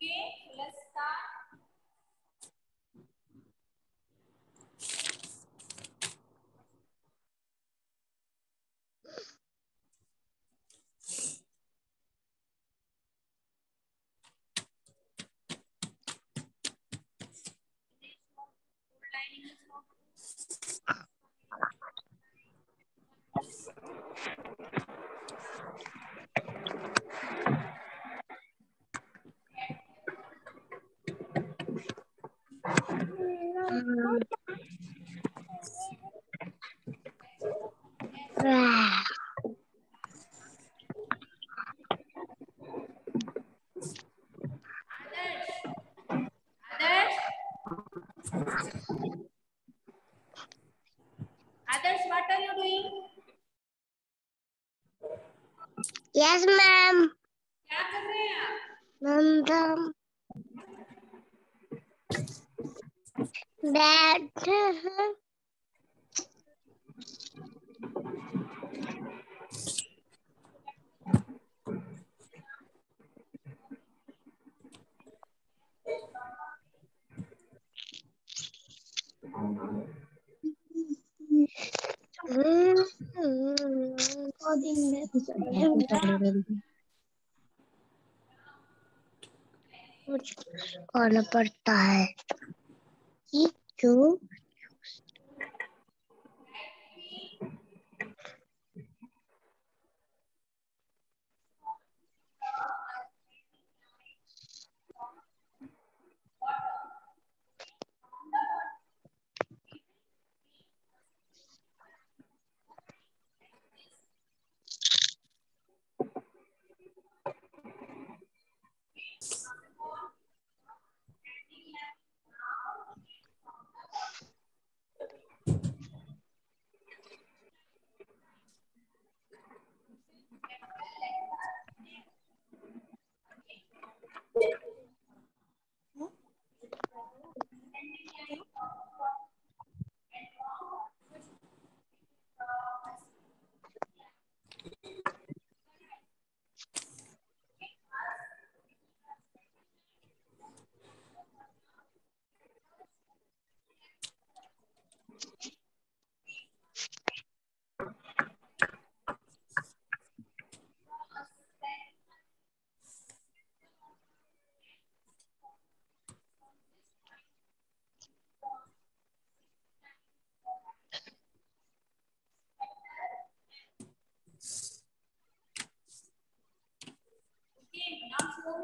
K plus star Others, what are you doing? Yes, ma'am. क्या कर रहे हैं आप Ma'am, that करना पड़ता है। कि क्यों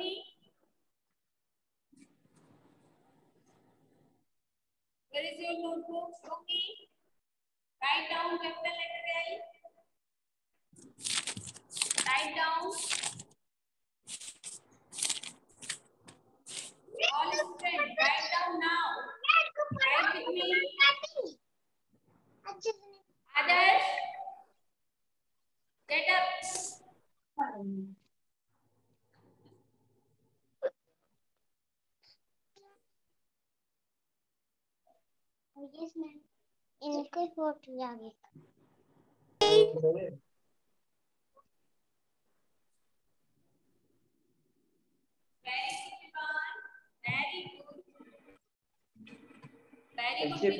me. अच्छे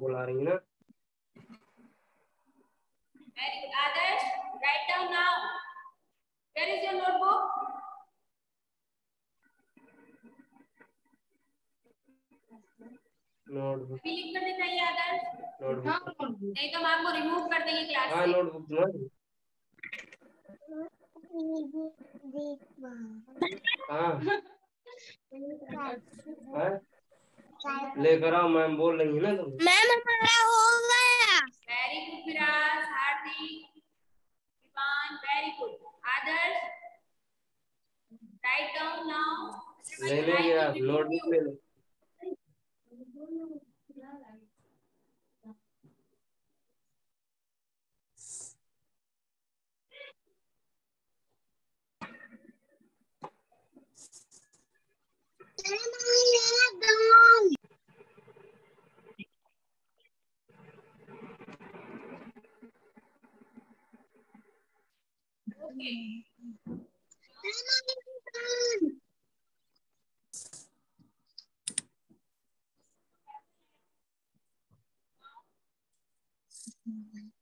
बुला रही है ना. Others, write down now. Where is your notebook? Notebook अभी लिख कर दिखाइए others. नोटबुक नहीं तो हम आपको रिमूव कर देंगे क्लास हाँ नोटबुक ना हाँ। हाँ। लेकर आओ मैम बोल रही है ना तुम मैम हमारा हो गया। Very good Viraj Hardik Viman very good Adarsh Write down now. ले लेंगे आप नोटबुक ले लो। belong. Okay. Mm-hmm.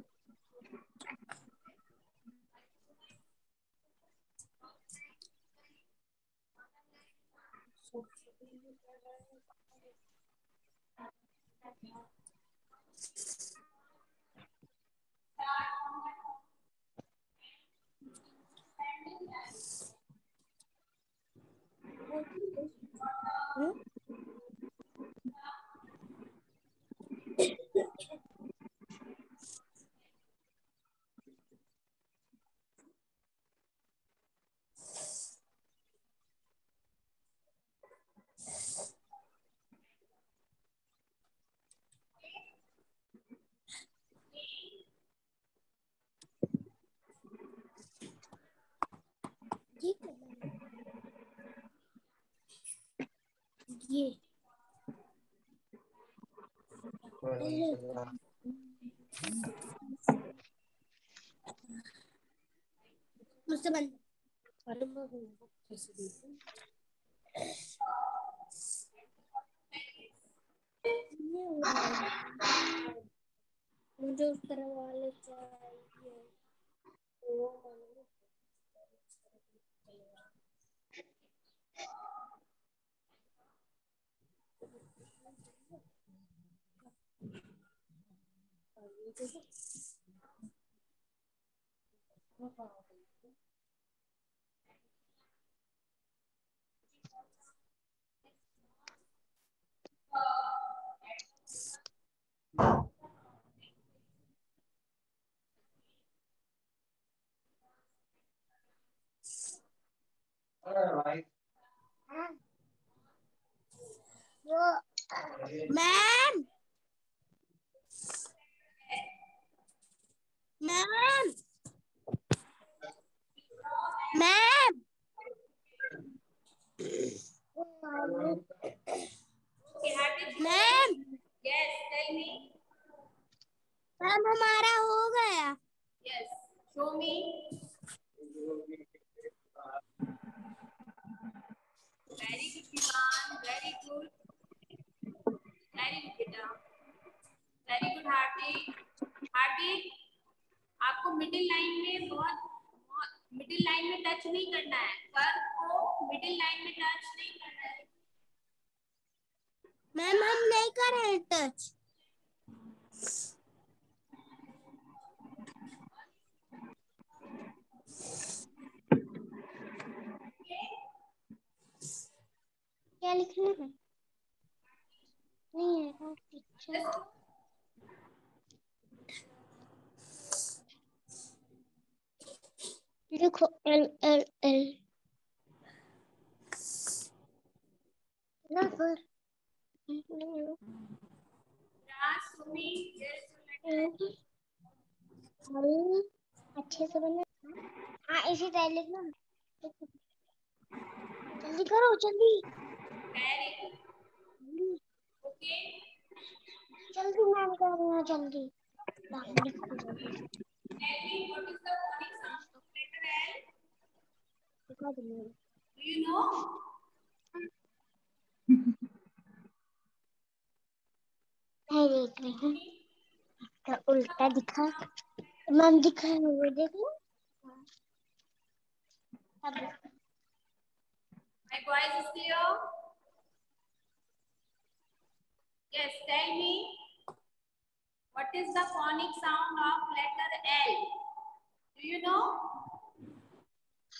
ये। मुझे उस तरह वाले चाहिए। वो वाले वो ma'am ma'am ma'am Okay, Hardik. Ma'am Yes, tell me. Ma'am हमारा हो गया Yes, show me. Very good, Kiran. Very good. Very good, बेटा. Very good, हार्दिक. हार्दिक, आपको मिडिल लाइन में बहुत मिडिल लाइन में टच नहीं करना है कर को मिडिल लाइन में टच नहीं करना है मैम हम नहीं कर रहे टच क्या लिखना है? नहीं है पिक्चर लिखो एल एल एल ना अरे, अच्छे से बना। हाँ इसी तरह लिखना। जल्दी करो जल्दी। वेरी गुड ओके जल्दी मैम कर रही हूँ जल्दी नाम लिखो जल्दी tell me what is the phonic sound of letter L दिखा दूँगी do you know मैं देख रही हूँ इसका उल्टा दिखा मैम दिखा है वो देख लो my voice is clear yes tell me what is the phonic sound of letter L Do you know?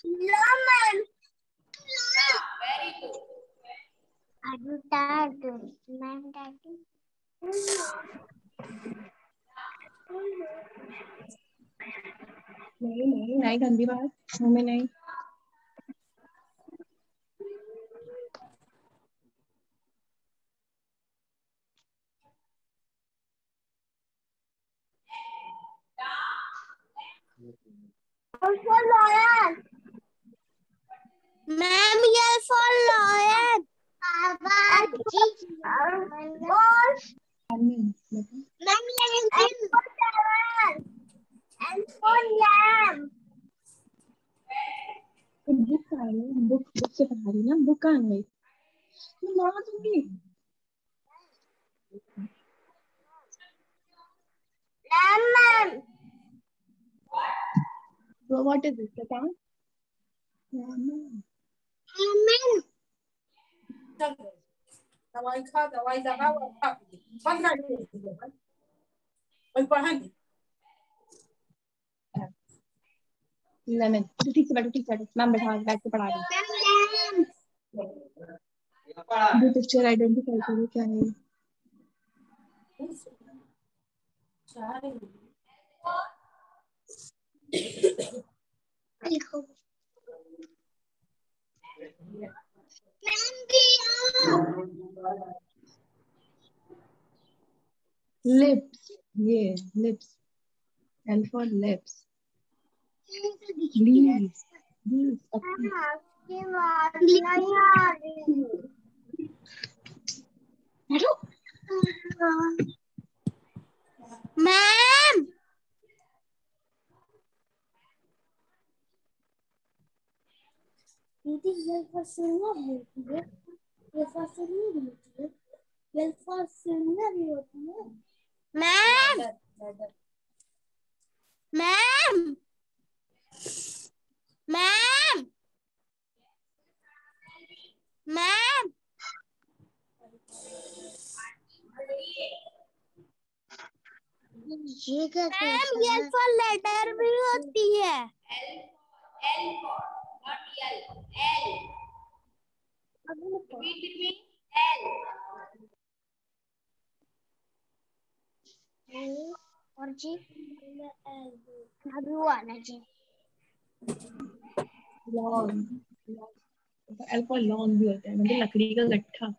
No, ma'am. Yeah, very good. Are you tired, ma'am, daddy? नहीं नहीं नहीं गंदी बात मुंह में नहीं for lion. Ma'am, yell for lion. Baba, horse. आदमी बता Ma'am, yell for lion. And for lamb. तो बुक कहाँ है बुक बुक से पढ़ा रही ना बुक कहाँ Lamb, ma'am. What is this बता Amen. चल दवाई खा दवाई लगा और खा पंद्रह मिनट वही पढ़ेंगे लेमन तो ठीक से बैठो ठीक से बैठो मैम बैठा बैठ के पढ़ा रही Lamb. पिक्चर आइडेंटिफाई करो क्या है lips. ये पत्ती आपकी बात नहीं आ रही बैठो मैम दीदी ये फसलना भी होती है ये फसलनी भी होती है ये फसलना भी होती है मैम मैम मैम मैम ये क्या मैम लेटर भी होती है for, not L. L. Repeat with me. L. L और जी अभी आना जी long L for long भी होता है मतलब लकड़ी का गट्ठा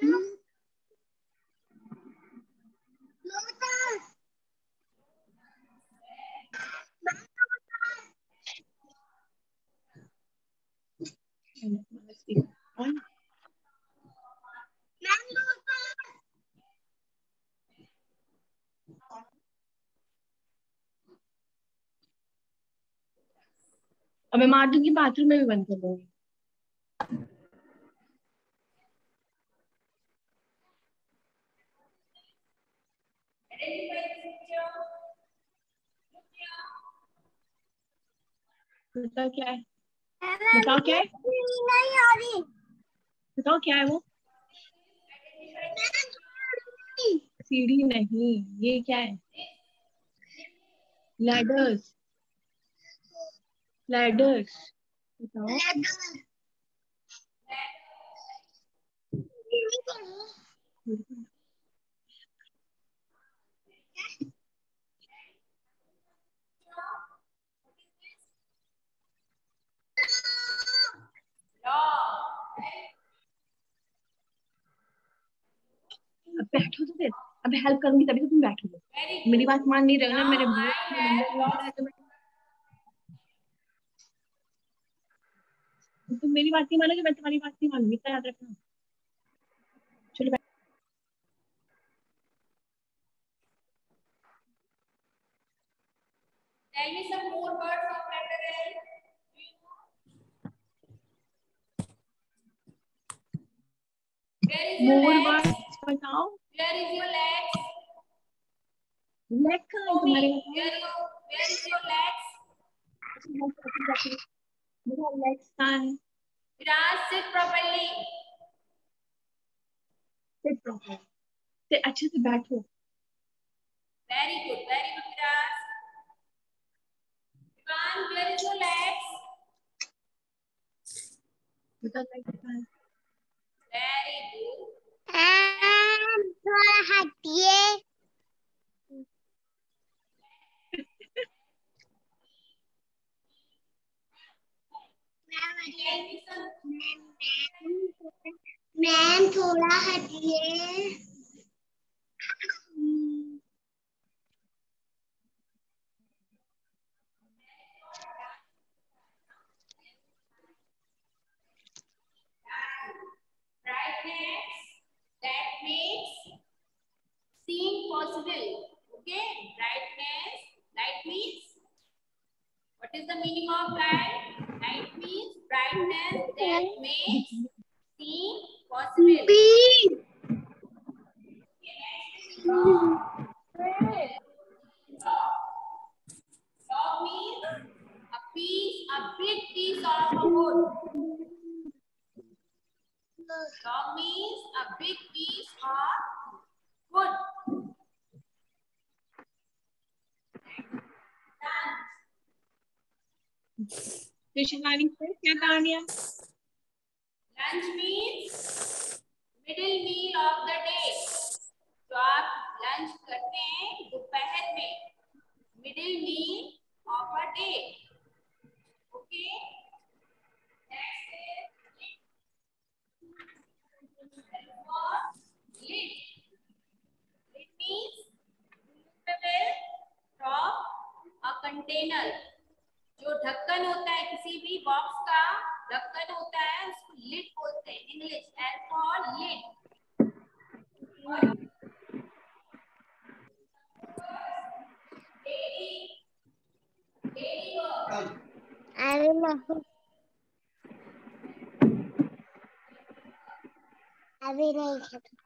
On. अब मैं मार दूँगी बाथरूम में भी बंद कर दूँगी. बताओ क्या है? बताओ क्या है? नहीं आ रही। बताओ क्या है वो? सीढ़ी नहीं ये क्या है? लैडर्स लैडर्स बताओ। Dog. अब बैठो तो फिर। अब हेल्प करूँगी तभी तो तुम बैठोगे। मेरी बात मान नहीं रहे ना मेरे तुम मेरी बात नहीं मानोगे मैं तुम्हारी बात नहीं मानूँगी इतना याद रखना। चलो Tell me some more words of letter L. Where is your more legs? Words बताओ Where is your legs? Leg कहाँ है तुम्हारे Where, you, where is your legs? मेरा लेग्स कहाँ है Viraj, sit properly. Sit properly. Sit अच्छे से बैठो Very good. Very good, Viras. Ivan, where is your legs? because like that. Very good. थोड़ा हटिए. मैम थोड़ा हटिए Dog. Log means a piece, a big piece of a wood. Log means a big piece of wood. Dance. Visualizing, Natanya. अरे अभी नहीं खाता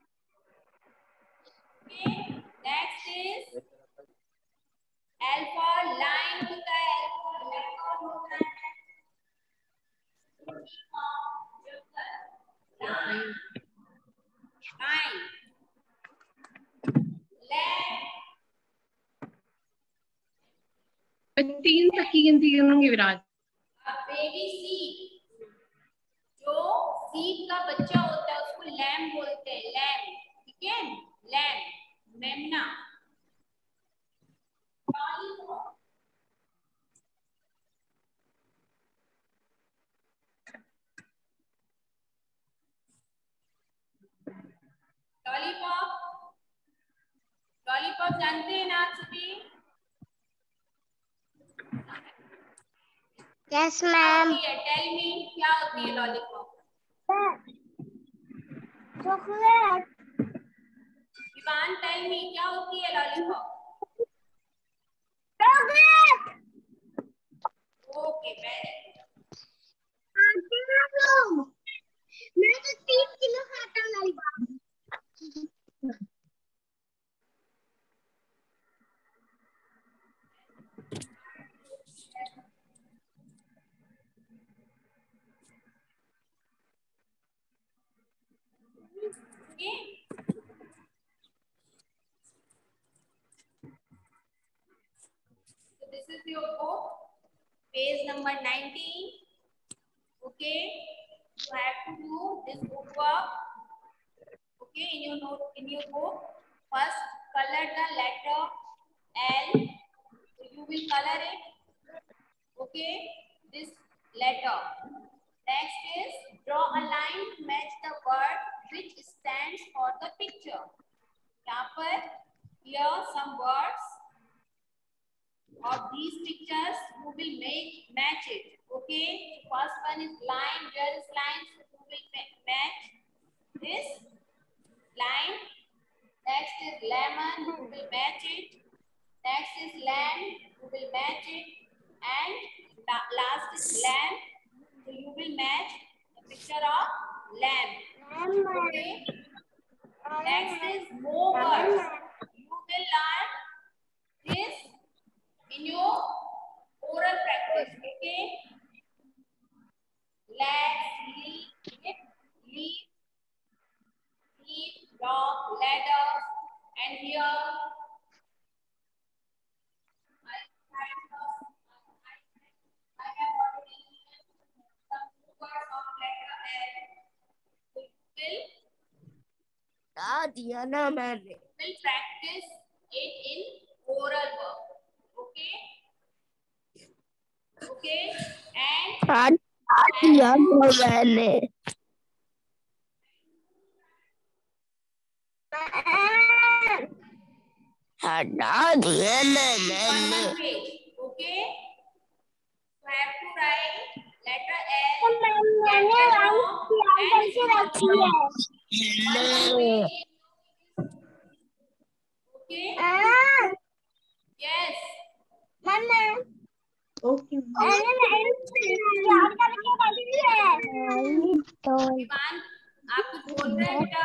next is L for line होता है। एल फॉर लेटर होता है लाइन तीन तक की गिनती करूँगी विराज। बेबी सीप जो सीप का बच्चा होता है, उसको लैम बोलते हैं लैम ठीक है? लैम मेमना। लॉलीपॉप लॉलीपॉप जानते हैं सभी? यस मैम टेल मी क्या होती है lollipop chocolate Ivaan tell me क्या होती है लॉलीपॉप चॉकलेट ओके वेरी मैं तो तीन किलो खाता हूँ lollipop this is your book, page number 19. Okay. You have to do this book work. Okay, in your note, in your book. First, color the letter L. So you will color it. Okay, this letter. Next is draw a line to match the word which stands for the picture. यहाँ पर here some words of these pictures you will make match it. Okay. First one is line. There is line. So you will ma- match this line. Next is lemon. You will match it. Next is lamb. You will match it. And la- last is lamb. So you will match the picture of lamb. Okay. Next is more. You will learn this in your oral practice. Okay. Let's leave, leave, rock, ladder, and here. बता दिया ना मैंने? Will practice it in oral work okay okay and बता दिया ना मैंने? हटा दिया ना on मैंने one page okay so I have to write letter L capital O and small o. on one page okay yes okay Viman आप कुछ बोल रहे हैं बेटा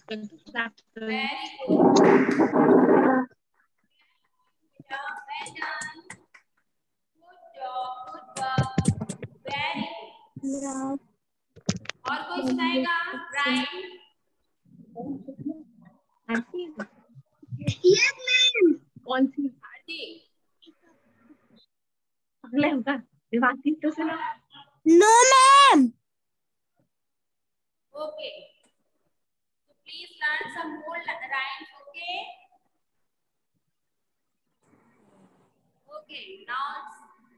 good और कोई सुनाएगा राइम आंटी कौन सी अगले होगा विवासित तो सुना no ma'am Okay. please learn some more rhymes, okay? Okay, now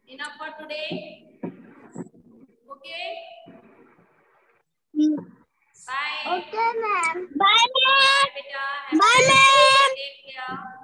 it's enough for today. Okay? Hmm. Bye. Okay, ma'am. Bye, ma'am. Bye, ma'am. Take care.